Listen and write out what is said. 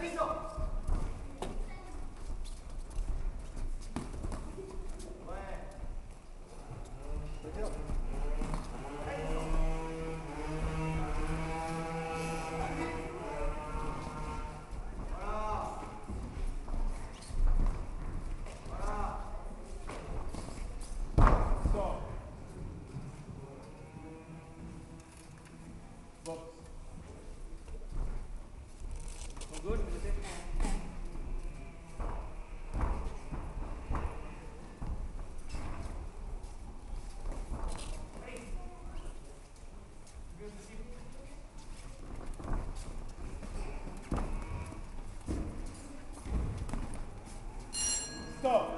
piso. Stop.